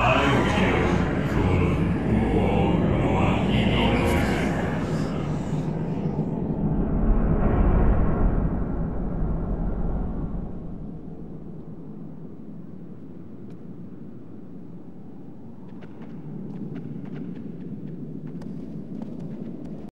I came for